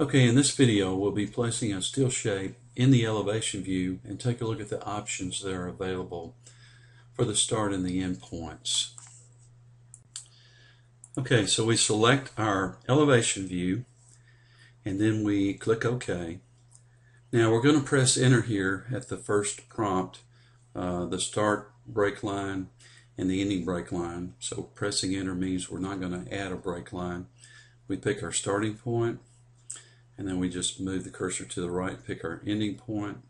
Okay, in this video, we'll be placing a steel shape in the elevation view and take a look at the options that are available for the start and the end points. Okay, so we select our elevation view and then we click OK. Now we're going to press enter here at the first prompt, uh, the start break line and the ending break line. So pressing enter means we're not going to add a break line. We pick our starting point and then we just move the cursor to the right, pick our ending point,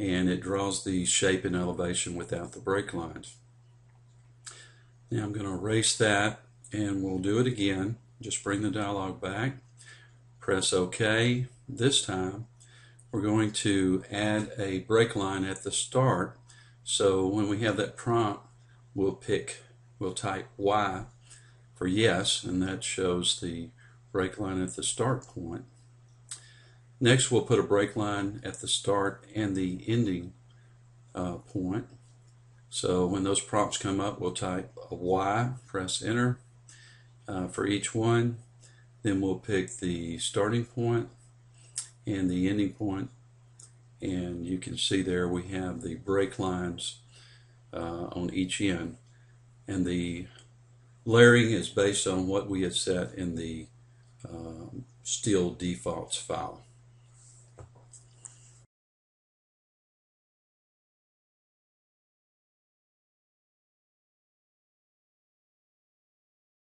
and it draws the shape and elevation without the break lines. Now I'm going to erase that and we'll do it again. Just bring the dialog back, press OK. This time we're going to add a break line at the start. So when we have that prompt, we'll pick, we'll type Y for yes, and that shows the break line at the start point. Next, we'll put a break line at the start and the ending uh, point. So when those prompts come up, we'll type a Y, press enter uh, for each one. Then we'll pick the starting point and the ending point. And you can see there we have the break lines uh, on each end. And the layering is based on what we had set in the um, steel defaults file.